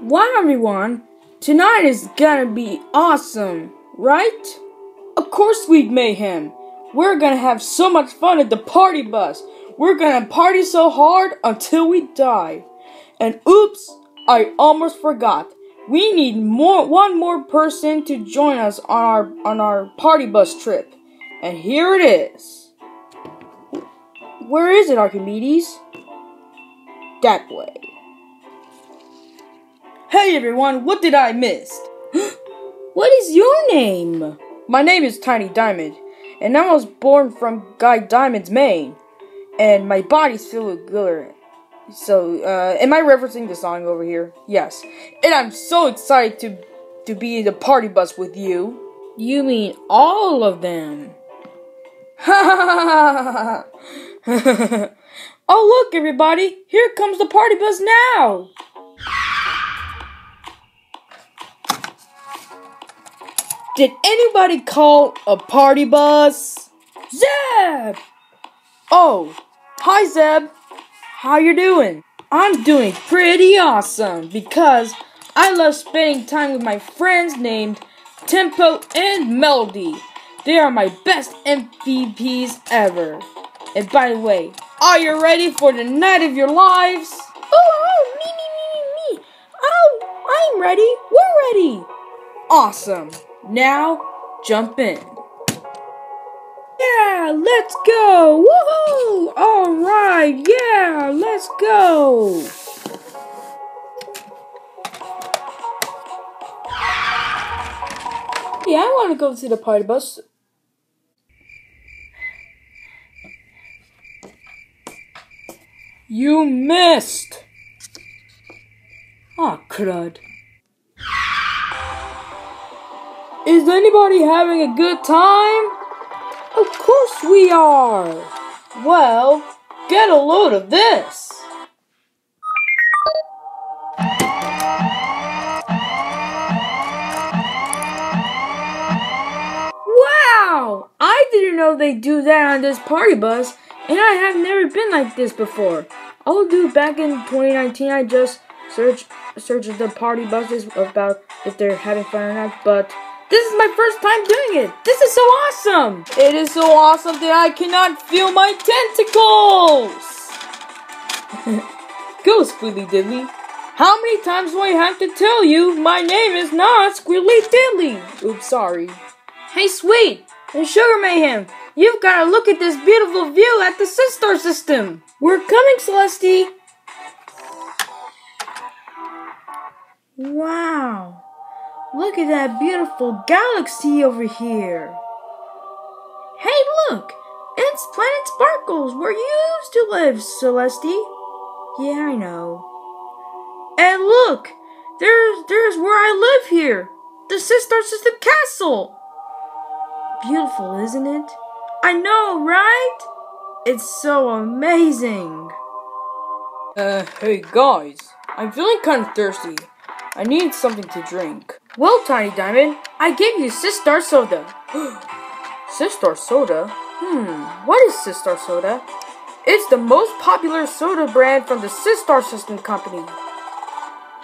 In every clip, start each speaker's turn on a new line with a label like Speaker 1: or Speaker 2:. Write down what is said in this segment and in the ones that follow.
Speaker 1: Wow, everyone! Tonight is gonna be awesome, right? Of course, Sweet Mayhem! We're gonna have so much fun at the party bus! We're gonna party so hard until we die! And oops, I almost forgot. We need more one more person to join us on our on our party bus trip. And here it is. Where is it, Archimedes? That way. Hey everyone, what did I miss? what is your name? My name is Tiny Diamond, and I was born from Guy Diamond's mane, and my body's filled with glitter. So, uh, am I referencing the song over here? Yes. And I'm so excited to to be in the party bus with you. You mean all of them? Ha ha ha ha! oh look everybody, here comes the party bus now. Did anybody call a party bus? Zeb! Oh, hi Zeb. How you doing? I'm doing pretty awesome because I love spending time with my friends named Tempo and Melody. They are my best MVPs ever. And by the way, are you ready for the night of your lives? Oh, oh, me, me, me, me, me. Oh, I'm ready. We're ready. Awesome. Now, jump in. Yeah, let's go! Woohoo! Alright, yeah, let's go! Yeah, I want to go to the party bus. You missed! Ah, oh, crud. Is anybody having a good time? Of course we are! Well, get a load of this! Wow! I didn't know they do that on this party bus, and I have never been like this before. I'll do back in 2019, I just searched searched the party buses about if they're having fun or not, but this is my first time doing it. This is so awesome. It is so awesome that I cannot feel my tentacles. Go, Squiddly Diddly. How many times do I have to tell you my name is not Squiddly Diddly? Oops, sorry. Hey, Sweet and Sugar Mayhem, you've got to look at this beautiful view at the Systar system. We're coming, Celeste. Wow. Look at that beautiful galaxy over here. Hey, look! It's Planet Sparkles, where you used to live, Celeste. Yeah, I know. And look! There's there's where I live here. The Systar System Castle. Beautiful, isn't it? I know, right? It's so amazing. Uh, hey guys, I'm feeling kind of thirsty. I need something to drink. Well, Tiny Diamond, I gave you Systar Soda. Systar Soda? Hmm, what is Systar Soda? It's the most popular soda brand from the Systar System Company.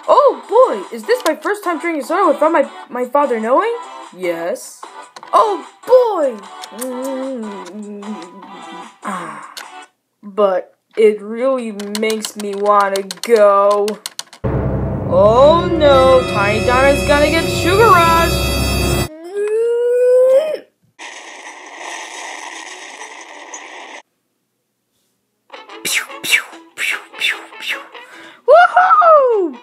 Speaker 1: Oh boy, is this my first time drinking soda without my, my father knowing? Yes. Oh boy! Ah, but it really makes me want to go. Oh no, Tiny Diamond's gonna get sugar rush! Woohoo!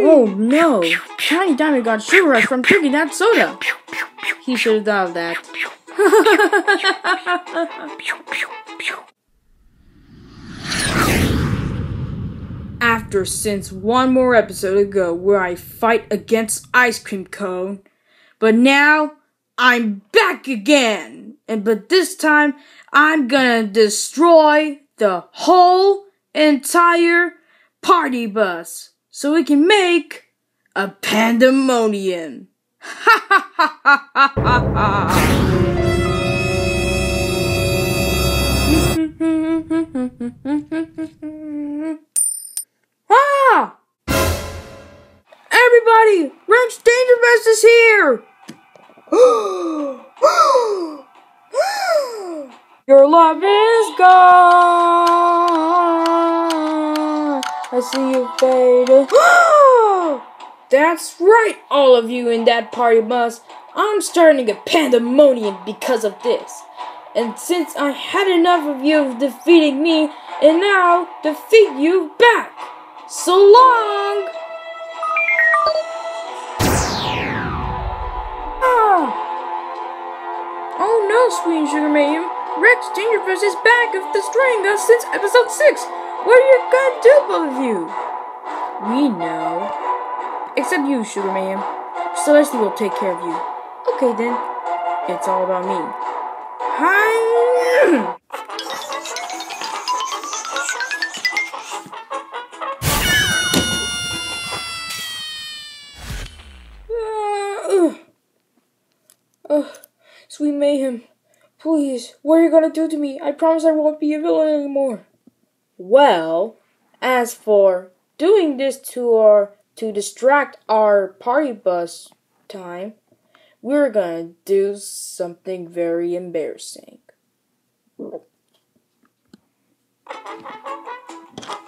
Speaker 1: Oh no! Tiny Diamond got sugar rush from drinking that soda. He should have thought of that. After since one more episode ago where I fight against Ice Cream Cone. But now I'm back again. And but this time I'm gonna destroy the whole entire party bus so we can make a pandemonium. Ha ha ha ha ha ha ha! everybody! Rex Dangervest is here! Your love is gone! I see you fade. That's right, all of you in that party bus. I'm starting a pandemonium because of this. And since I had enough of you defeating me, and now defeat you back. So long! Oh no, Sweet Sugar Mayhem. Rex Dangervest is back of destroying us since episode 6. What are you gonna do, both of you? We know. Except you, Sugar Mayhem. Celeste will take care of you. Okay then. It's all about me. Hi! What are gonna do to me? I promise I won't be a villain anymore. Well, as for doing this to our to distract our party bus time, we're gonna do something very embarrassing.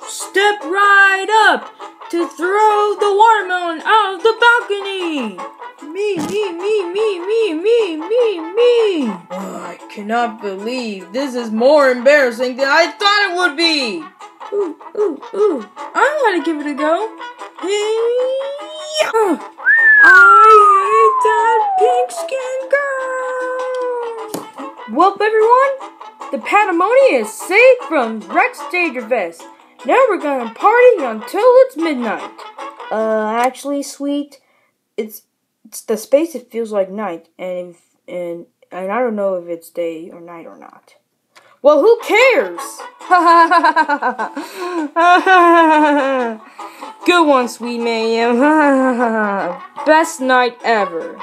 Speaker 1: Step right up to throw the watermelon out of the balcony. Me, me, me, me, me, me, me, me. Oh, I cannot believe this is more embarrassing than I thought it would be. Ooh, ooh, ooh. I'm gonna give it a go. Hey, yeah. I hate that pink skin girl. Well, everyone, the pandemonium is safe from Rex Dangervest. Now we're gonna party until it's midnight. Uh, actually, sweet, it's the space. It feels like night, and if, and and I don't know if it's day or night or not. Well, who cares? Good one, sweet Mayhem. Best night ever.